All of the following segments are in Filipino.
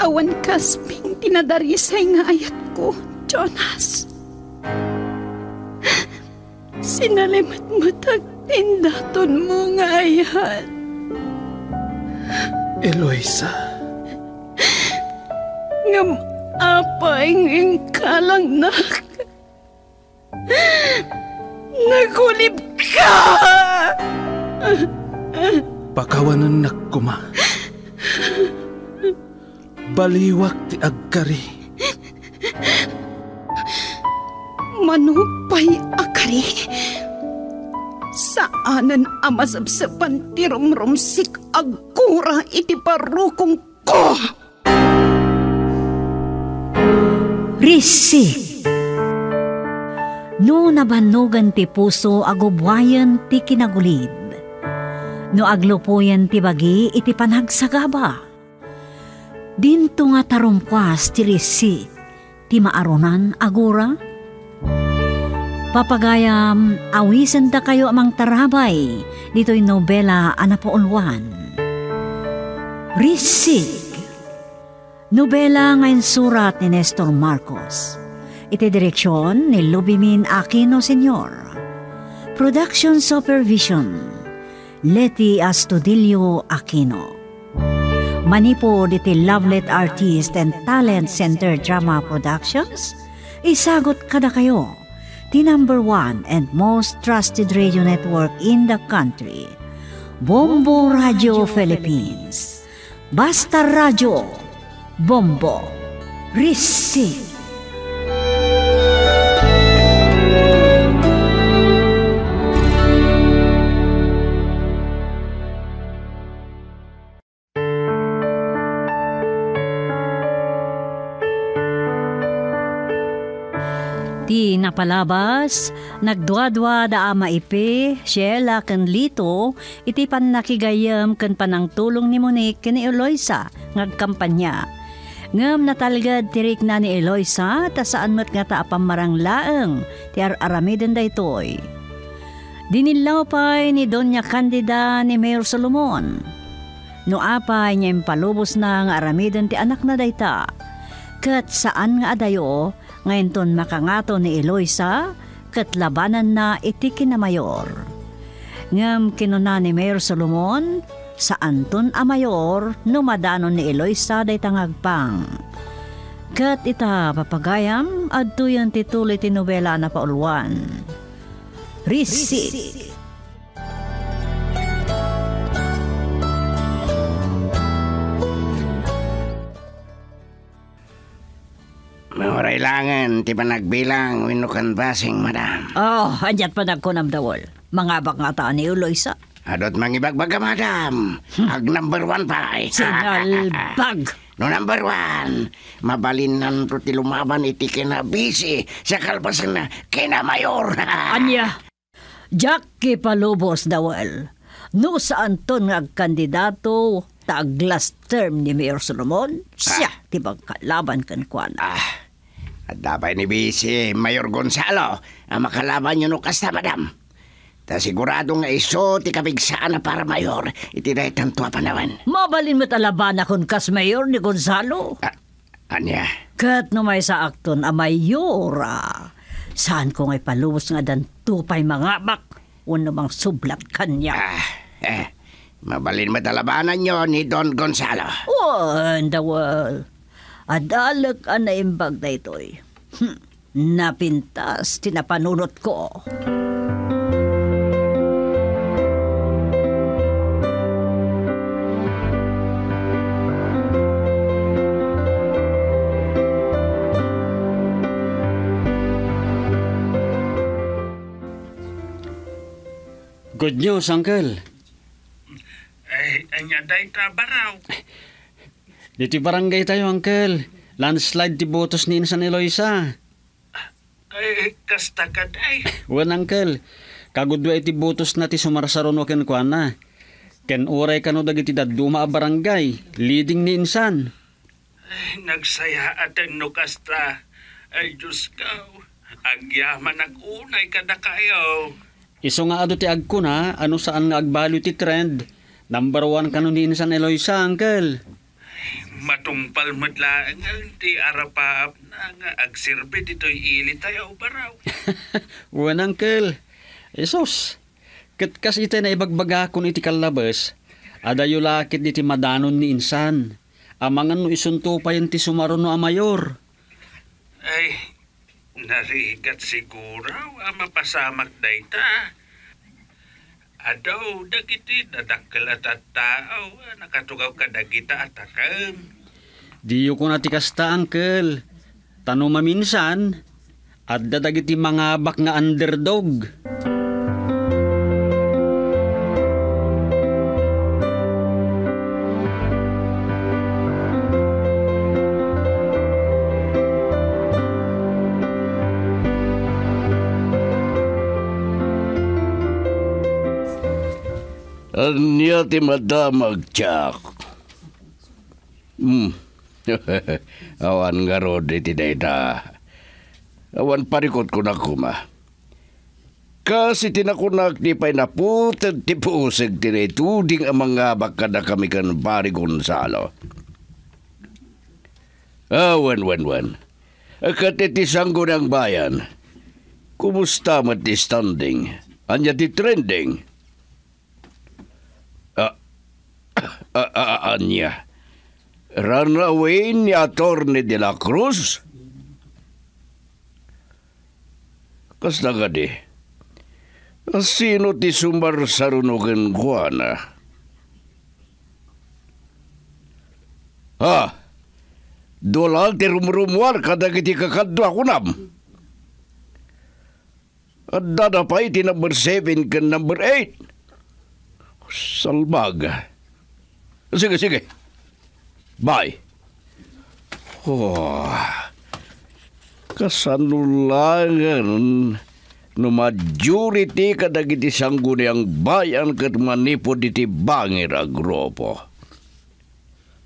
awan kasping tinadarisay nga ayat ko, Jonas. Sinalimat matag tindaton mo nga ayat. Eloisa. Ngam apay ng kalang nak. Nagulib ka! Pakawanan na kuma. Baliwak ti agkari. Manupay akari. Saanan amasabsapan ti rumrumsik agkura iti parukong ko. Risik. No nabanugan ti puso agubwayan ti kinagulid. No aglupuyan ti bagi iti panagsagaba. Dinto nga tarumpwas ti risi ti maarunan agura. Papagayam, awisan da kayo amang tarabay dito'y nobela anapaulwan. Risik. Nobela ngayon surat ni Nestor Marcos. Iti direksyon ni Lubimin Aquino Sr. Production Supervision Leti Astudillo Aquino Manipod iti Lovelet Artist and Talent Center Drama Productions Isagot kada kayo. The number one and most trusted radio network in the country Bombo Radio Philippines. Basta Radio Bombo. Receive Ti napalabas, nagdwadwa da ama ipi, Sheila ken Lito, iti pan nakigayam ken panang tulong ni Monique ni Eloisa, ngagkampanya. Ngam natalgad tirik na ni Eloisa, ta saan mat nga ta pamarang laeng, ti ar-aramiden da itoy. Dinilaw pa'y ni Doña Candida ni Mayor Solomon. No apay niya impalubos na nga aramiden ti anak na dayta. Kat saan nga adayo, ngayon ton makangato ni Eloisa, katlabanan na iti kinamayor. Ngam kinuna ni Mayor Solomon, sa Anton a mayor, numadanon ni Eloisa day tangagpang. Kat ita papagayam, adto yung tituloy ti nobela na pauluan. Risi. Kailangan, ti ba nagbilang, winukan basing, madam. Oh, anjat pa nagkunam dawol. Mga bak nga ta ni Eloisa. Adot mangibagbaga, madam. Ag number one pa. eh. Sinalbag. No number one, mabalinan to ti lumaban iti kinabisi sa kalpasan na kinamayor. Anya, Jackie Palubos dawal. No saan ton nga kandidato tag last term ni Mayor Solomon, siya tibang kalaban kan kwan. Ah, dapat ni Bisi, Mayor Gonzalo, ang makalaban nyo no kasta, madam. Ta sigurado nga iso ti kabigsaan na para mayor, itinay tanto panawan. Mabalin mo talaban akong kas Mayor ni Gonzalo. Ah, anya, Kat no may sa akton a mayora. Saan ko ngay palubos nga dan tupay mga bak. Uno mang sublat kanya. ah, eh, mabalin mo talabanan nyo ni Don Gonzalo. Wan, dawal. Adalag ang naimbag na ito'y. Hm, napintas, tinapanunot ko. Good news, Uncle. Ay, anya day trabaraw. Dito barangay tayo, Uncle. Landslide ti botos ni Insan Eloisa. Ay, kasta ka day. Wan, Uncle. Kagudwa iti botos na ti sumarsaron wa ken kuana. Ken uray kano dagiti daduma a barangay. Leading ni Insan. Ay, nagsaya atin no kasta. Ay, Diyos ko. Agyaman ang unay kada kayo. Iso nga ado ti agkuna, ano saan nga agbalo ti trend. Number one kano ni Insan Eloisa, Uncle. Matungpal madlaang ti arapaap na nga agsirbe dito'y ili tayo baraw. Wan, Uncle. Esos. Kat kas na ibagbaga kun iti kalabas, adayo lakit iti madanon ni insan. Amangan no isunto pa yan ti sumaron no amayor. Ay, narigat siguro ang mapasamak da ita. Adaw, dagiti dadakkel at tao, nakatugaw ka dagita at akam. Diyo ko na ti kasta, Uncle. Tano maminsan, at dadagiti mga bak nga underdog. Anya ti madamag tsak. Hmm. Awan nga rod iti dayta. Awan parikot ko na kuma. Kasi tinakunak di pa'y naputad ti pusig ti tuding ang mga bakada kami kan pari Gonzalo. Awan, wan, wan. Akat iti sanggo ng bayan. Kumusta mo ti standing? Anya ti trending? Ah, ah, anya. Runaway ni Atty. de la Cruz? Kasta ka di? Sino ti sumbar sa runugan ko na? Ha? Dolal ti rumrumwar kadagiti kakadwa kunam. At dadapay ti number 7 kan number 8. Salbaga. Sige, sige. Bye. Oh, kasanulangan no majority kadagiti sangguni ang bayan kat manipod iti bangir a grupo.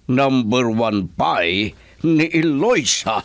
Number one pie ni Eloisa.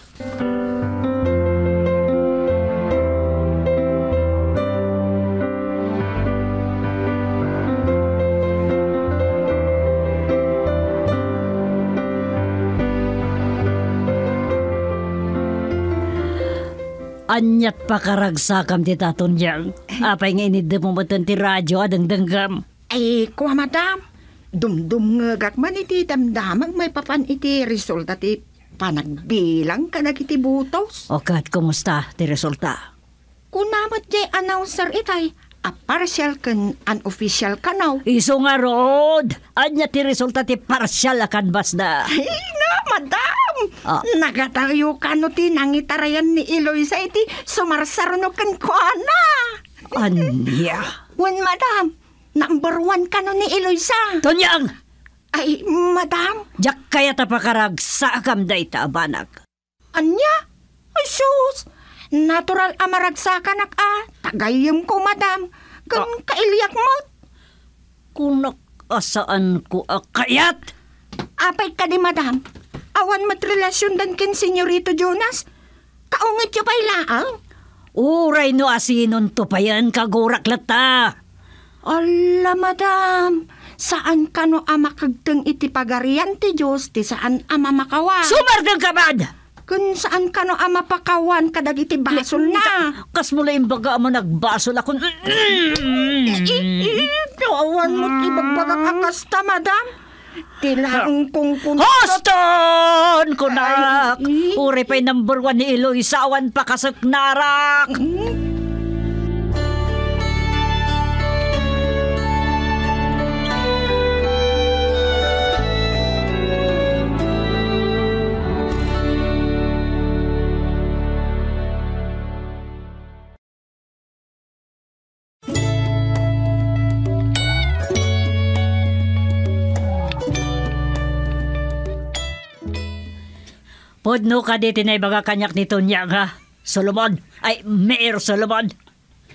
Anyat pakaragsakam ti taton diyang. Apay nga inid mo matan ti radyo adang danggam. Ay, kuha madam. Dumdum nga gakman iti damdamag may papan iti resulta ti panagbilang ka iti butos. O kat, kumusta ti resulta? Kunamot jay announcer itay, a partial kan unofficial kanaw. Iso nga rod! Anya ti resulta ti partial akan basda. Ay nga, madam! Ah. Nagatayo ka no ti nangitarayan ni Eloisa iti sumarsar no kan kuana. Anya? Wen, madam, number one ka no ni Eloisa. Tonyang! Ay, madam, Jak kaya ta pakaragsakam da ita abanag. anya? Ay, sus! Natural amaragsakan ak a. Tagayim ko, madam. Kan kailyak mo. Kunak asaan ko akayat? Apay ka di, madam. Awan matrelasyon dan kin senyorito Jonas. Kaungat yung pailaang. Uray no asinon to pa yan kagurak lata. Ala, madam. Saan ka no ama kagteng iti pagarian ti Diyos ti saan ama makawan? Sumargang kabad! Kun saan ka no ama pakawan kadag iti basol na? Kas mula yung baga mo nagbasol ako. Awan mo't ibagbagak akasta, madam. Tilaang kong puntot. Hoston! Kunak! Ay, eh. Uri pa'y number one ni Eloy sawan pa kasagnarak. Podno ka di tinaybaga kanyak ni Tonyang ha. Solomon. Ay, Mayor Solomon.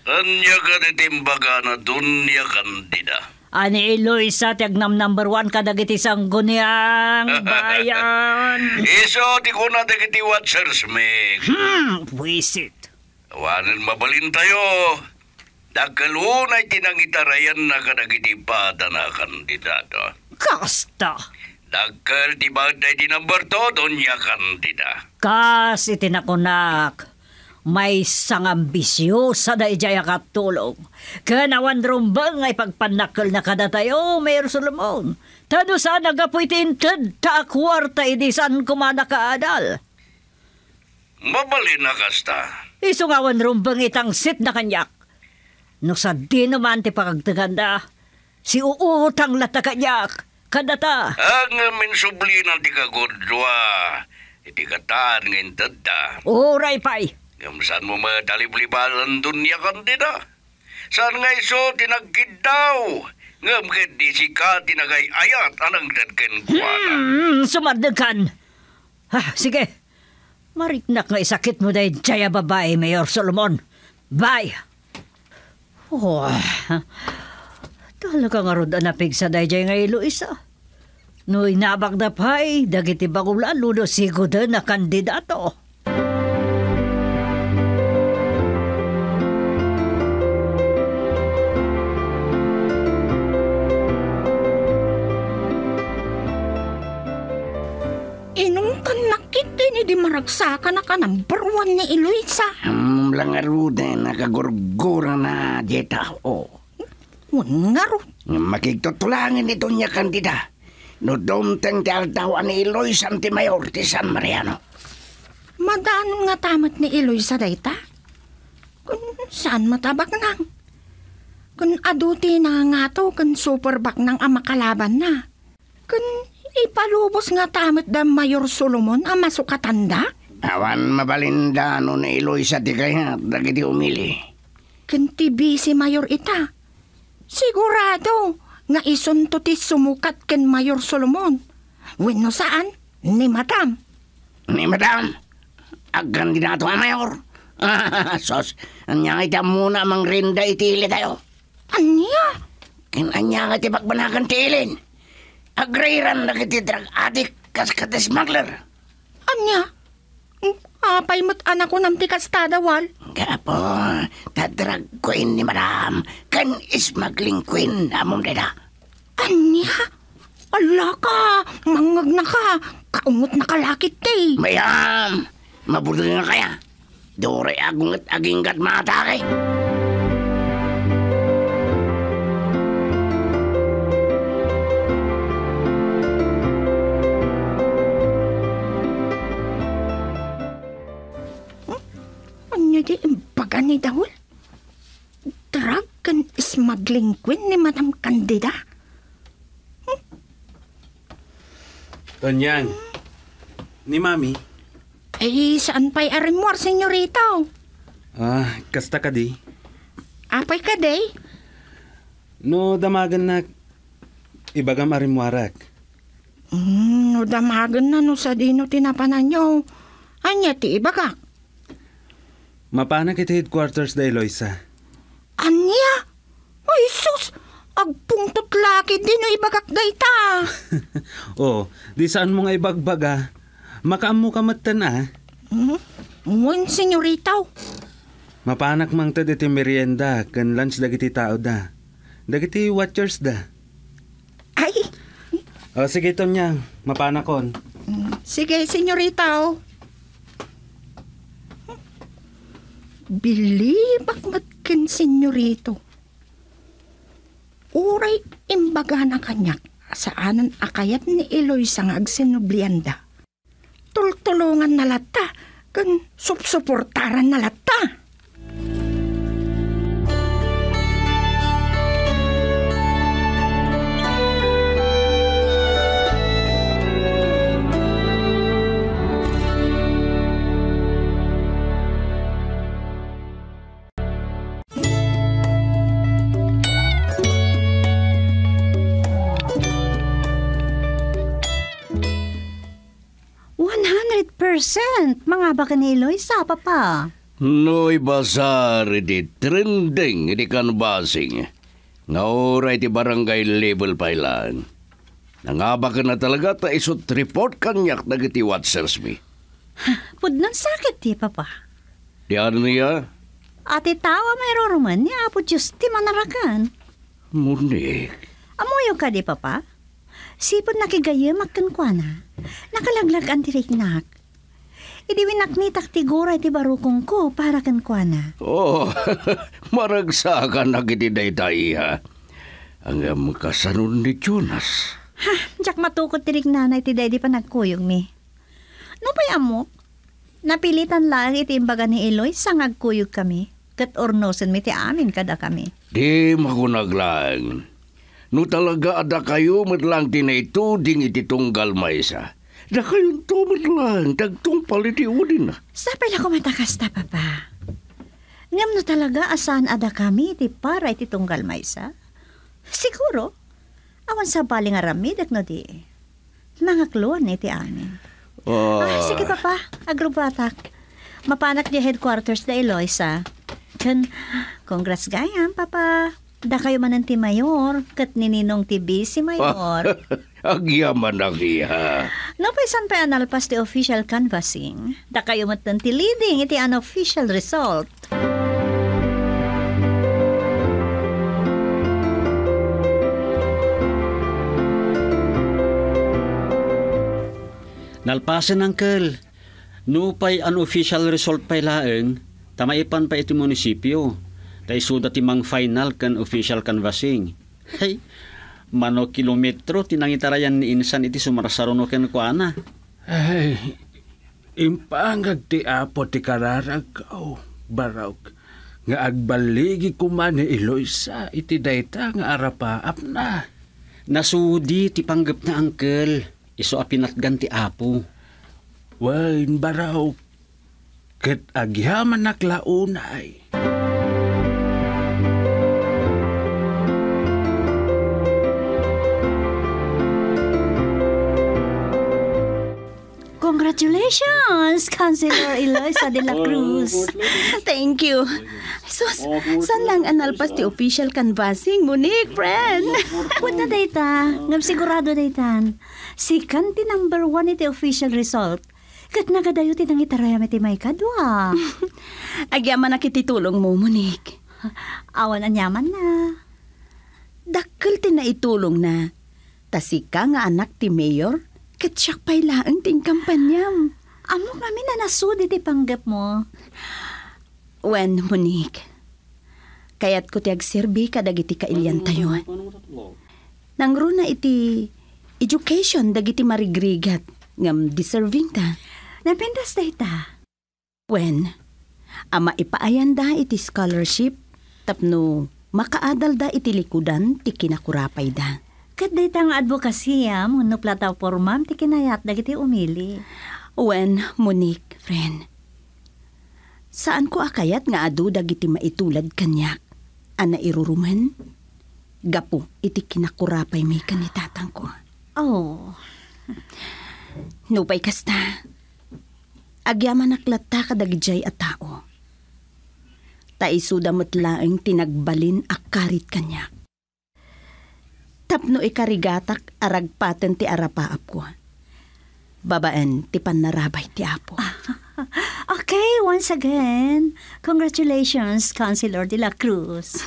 Anya ka titimbaga na dunya kandida. Ani Eloy sa tiagnam number one kadagiti sang guniang bayan. Iso ti ko na dagiti watchers meg. Hmm, wisit. Awanan mabalin tayo. Dagkalunay tinangitarayan na kadagiti pada na kandidato. Kasta. Dagkal di ba di number to, Donya Candida? Kas itinakunak. May sang ambisyosa da ijaya katulong. Kanawan rumbang ay pagpanakal na kada tayo, Mayor Solomon. Tado sa nagapoy tinted, ta kwarta idisan kumana kaadal. Mabalin na kasta. Isungawan rumbang itang sit na kanyak. No sa di naman ti pagagtaganda, si uutang lata kanyak. Kadata. Ang minsublinan ti kagudwa. Iti katan ngayon tada. Uray pay. Gamsan mo madaliblibalan dunya kandida. Saan nga iso tinagkid daw? Ngam di si ka tinagay ayat anang dadken kuwana. Hmm, sumardagan. Ha, sige. Mariknak nga isakit mo dahil jaya babae, Mayor Solomon. Bye. Oh, talaga nga ron anapig sa dayjay nga ilo isa. No inabag na pa'y, dagiti bagulan, ludo sigo din na kandidato. Inong kan nakiti ni di maragsaka na ka number one ni Eloisa. Um, lang aruda, nakagurgura na dita o. Wan nga ro. Makigtutulangin ito niya kandida. No domteng ti altawan ni Eloy Santi Mayor ti San Mariano. Madanon nga tamat ni Eloisa dayta. Kun saan matabak nang? Kun aduti na nga to, kun superbak ng amakalaban na. Kun ipalubos nga tamat da Mayor Solomon ang masukatanda. Awan mabalinda no ni Eloy sa kaya dagiti umili. Kun tibi si Mayor ita. Sigurado nga isunto ti sumukat ken Mayor Solomon. Wenno saan? Ni Madam. Ni madam, ag kandidato ang mayor. Sos, anya ita muna mang rinda itili tayo. Anya? Kinanya nga ti pagbanakan ti ilin. Agriran na kiti drug addict kas kati smuggler. Anya? Apay mat anak ko ng tikas tadawal. Gapo, tadrag queen ni madam. Kan smuggling queen amom deda. Anya? Ala ka, mangag na ka, kaungot na kalakit kay. Mayam, mabuti nga kaya. Dore agungat aginggat matake. Anya di imbaga ni Dawul? Drug kan smuggling queen ni Madam Candida? Tonyang, ni Mami. Eh, saan pa'y arimwar, senyorito? Ah, kasta ka di. Apay ka, day? No, damagan na ibagam arimwarak. Hmm, no damagan na no sa dino tinapanan nyo. Anya ti ibaga? Mapana kita headquarters da Eloisa. Anya? Ay, sus! Agpungtot laki din no ibagak dayta. oh, di saan mo nga ibagbaga? Makaam mo kamatan ah. Hmm? Wan, senyorito. Mapanak mang tad iti merienda, kan lunch dagiti tao da. Dagiti watchers da. Ay, O sige Tonyang, mapanakon. sige, senyorito. Bilibak matkin, senyorito. Uray imbaga na kanyak saanan akayat ni Eloy sa nga agsinublianda. Tultulungan na lata, kan supsuportaran na percent mga baka ni Eloisa, papa. Noy basar di trending di canvassing. Nga oray ti barangay level pailan. Nangaba ka na talaga ta isot report kanyak dagiti watchers mi. Pudnan sakit ti, papa. Di ano niya? Ati tawa may roruman niya, apo Diyos ti manarakan. Munik. Amuyo ka di, papa? Sipon nakigayam akan kwa na. Nakalaglag ang tiriknak. Idiwinak ni taktigura iti barukong ko para kan kwa na. Oh, maragsakan na kiti daytay ha. Ang am kasanon ni Jonas. Ha, jak matukot tirik nanay ti day di pa nagkuyog mi. No pa'y amok? Napilitan lang iti imbaga ni Eloy sa ngagkuyog kami. Kat ornosen mi ti amin kada kami. Di makunaglang. No talaga ada kayo matlang tinaituding iti tunggal maysa. Da kayon to matlang, tagtungpal iti udin na. Sapay lang kumatakas ta, papa. Ngam no talaga asan ada kami iti para iti tunggal maysa? Siguro. Awan sa baling aramid at no di. Mga kluan iti amin. Oh, Ah, sige papa, agrubatak. Mapanak di headquarters na Eloisa. Kan, congrats gayam, papa. Da kayo man ti mayor, kat nininong ti si mayor. Agyaman ang iya. no pa isan pa analpas ti official canvassing. Da kayo matan ti leading iti unofficial result. Nalpasan uncle. No pa'y unofficial result pa'y laeng, tamaipan pa iti munisipyo. Tay suda ti mang final kan official canvassing. Hey, mano kilometro tinangitarayan ni insan iti sumarasarono ken kuana. Ay, impangag ti apo ti kararag baraw. Nga agbaligi kuman ni Eloisa iti dayta nga arapaap na. Nasudi ti panggap na uncle. Iso apinatgan ti apo. Wain baraw. Kat agyaman naklaunay. Congratulations, Councilor Eloisa de la Cruz. Thank you. Sus, saan lang analpas ti official canvassing, Monique, friend? What na data? Ngam sigurado daytan. Si kanti number one iti official result. Kat nagadayo ti nang itarayam iti may kadwa. Agyaman na kititulong mo, Monique. Awan anyaman na. Dakkel ti na itulong na. Tasika nga anak ti mayor, kat siyak pa'y laang ting kampanyam. Amo kami na nasud iti panggap mo. Wen, Monique. Kayat ko ti agserbi kadagiti kailyan tayo. Nangro na iti education dagiti marigrigat ngam deserving ta. Napindas data. Wen, ama ipaayan da iti scholarship tapno makaadal da iti likudan ti kinakurapay da. Kat data nga advokasya mo no plataformam ti kinayat dagiti umili. Wen, Monique, friend. Saan ko akayat nga adu dagiti maitulad kanyak? Ana iruruman? Gapo, iti kinakurapay may kanitatang ko. Oh, Nupay kasta. Agyaman naklata kadagijay at tao. Taisuda matlaeng tinagbalin akarit kanyak. Tapno ikarigatak aragpaten ti arapaap ko. Babaan ti panarabay ti apo. okay, once again. Congratulations, Councilor de la Cruz.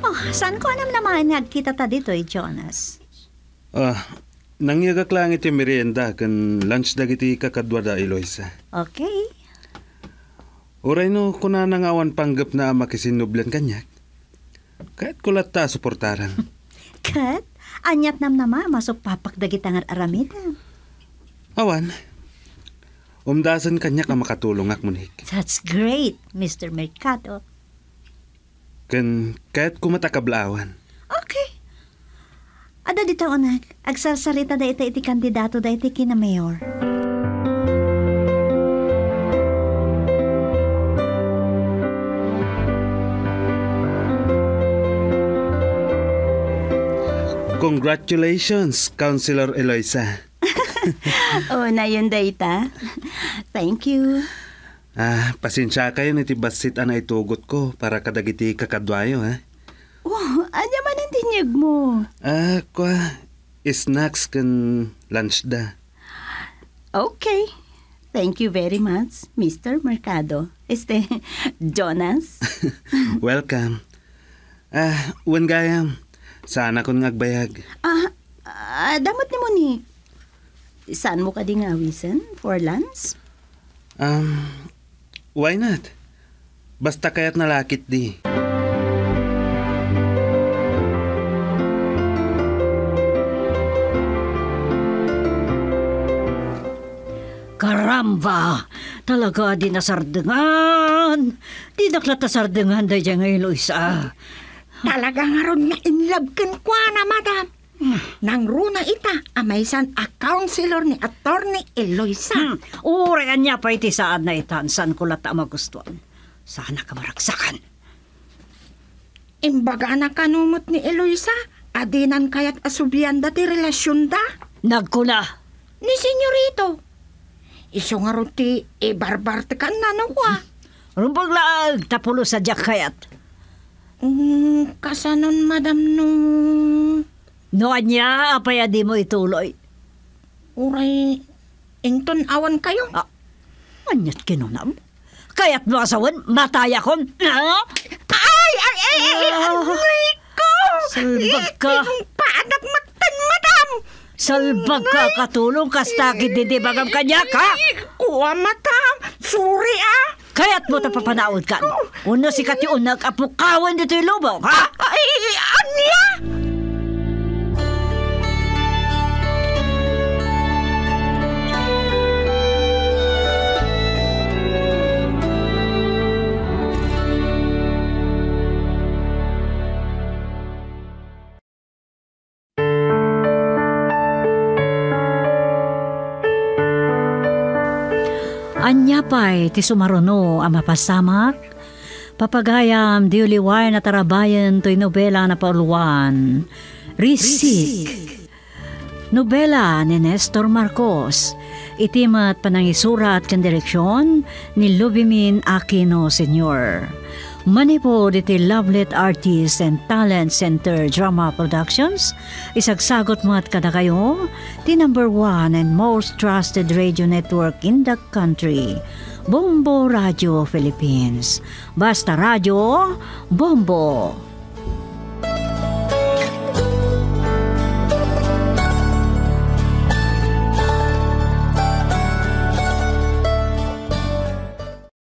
oh, saan ko anam naman nagkita ta dito eh, Jonas? Ah, nangyagak lang iti merienda kan lunch dagiti kakadwa da Eloisa. Okay. Uray no kuna nangawan panggap na makisinublan kanyak. Kahit kulat ta suportaran. Kat, anyat nam nama masuk papak dagitangan aramida. Awan, umdasan kanyak ang makatulong ak munik. That's great, Mr. Mercado. Kan kahit kumatakablawan. Ada dito onak, agsarsalita da iti iti kandidato da iti kina mayor. Congratulations, Councilor Eloisa. oh, na yun data. Thank you. Ah, pasensya kayo niti basit ana itugot ko para kadagiti kakadwayo, ha? Oh, anya tinyag mo. Ah, kwa, snacks kan lunch da. Okay. Thank you very much, Mr. Mercado. Este, Jonas. Welcome. Ah, wan gayam. Sana kon ngagbayag. Ah, ah, damot ni Monique. Saan mo ka di ngawisan for lunch? Um, why not? Basta kaya't nalakit di. Karamba! Talaga di nasardengan. Di naklatasardengan da dyan ngayon, Luisa. Talaga nga ron nga in love ken kwa na, madam. Nang runa ita, amaysan a counselor ni attorney Eloisa. Hmm. Urian niya pa iti saan na itansan ko lata magustuhan. Sana ka maraksakan. Imbaga na kanumot ni Eloisa, adinan kayat asubian dati relasyon da. Nagkula. Ni senyorito. Iso nga ron ti ibarbar te kan na no kwa. Rumpaglaag tapulo sa jak kayat. Mm, kasanon madam no... Noan niya, apaya di mo ituloy. Uray, inton awan kayo. Ah, anyat kinunam. Kaya't mo asawan, mataya kon. Ah? Ay, ay, ay, ay, Ah. aray ko! Salbag ka. Inong paanak matan, madam! Salbag ka katulong kastagi di bagam kanya ka. Kuha mata! Sorry ah! Kaya't mo tapapanaod ka. Una si kati unag apukawan dito yung lubong, ha? Ay, anya! Anya pa'y ti sumaruno ang mapasamak. Papagayam di uliway na tarabayan to'y nobela na pauluan. Risik. Nobela ni Nestor Marcos. Itimat panangisurat kan direksyon ni Lubimin Aquino Sr. Manipod iti Lovelet Artists and Talent Center Drama Productions, isagsagot mo at kada kayo, the number one and most trusted radio network in the country, Bombo Radio Philippines. Basta Radio, Bombo!